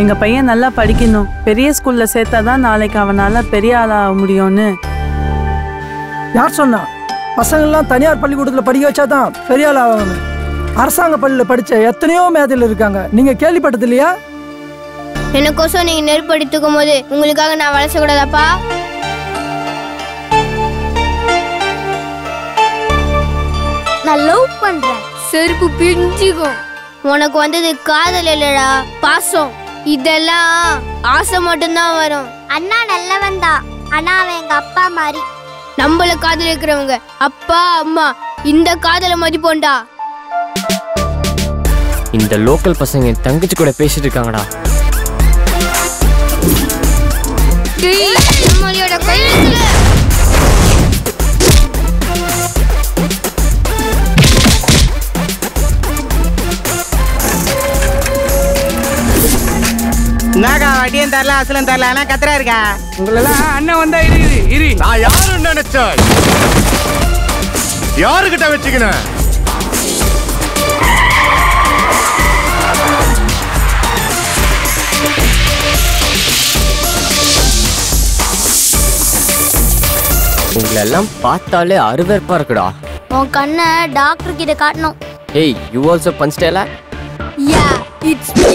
எங்க பையன் நல்லா படிக்கணும். பெரிய ஸ்கூல்ல சேர்த்தாதான் நாளைக்கு அவனால பெரிய ஆளாக முடியும்னு. யார் சொன்னா? பசங்கள்லாம் தனியார் பள்ளிக்கூடத்தில் படிக்க வச்சாதான் பெரிய ஆள் ஆகணும் அரசாங்க பள்ளியில் படித்த எத்தனையோ மேதையில் இருக்காங்க. நீங்கள் கேள்விப்பட்டது இல்லையா? எனக்கோசம் நீங்க நெருப்பு எடுத்துக்கும் போது உங்களுக்காக நான் வளசக்கூடாதாப்பா நான் லவ் பண்றேன். செருப்பு பிஞ்சுக்கும். உனக்கு வந்தது காதல் இல்லடா பாசம். இதெல்லாம் ஆசை மட்டும்தான் வரும். அண்ணா நல்லவன் தான். ஆனா அவன் எங்க அப்பா மாதிரி. நம்மள காதலிக்கிறவங்க அப்பா அம்மா இந்த காதலை மதிப்போண்டா இந்த லோக்கல் பசங்க என் தங்கச்சி கூட பேசிட்டு இருக்காங்கடா. நம்மளோட கையெழுத்துல என்னக்கா வட்டியும் தரல அசலும் தரல ஆனா கத்துறா இருக்கா? உங்களெல்லாம் அண்ணன் வந்தா இருக்குது இரு நான் யாருன்னு நினைச்சேன்? யாருகிட்ட வச்சுக்கினேன் உங்களெல்லாம் பார்த்தாலே அருவருப்பா இருக்குடா. உன் கண்ணை டாக்டர் கிட்ட காட்டணும். ஏய் யூ ஆல்சோ பஞ்ச்டேலா யா இட்ஸ் மீ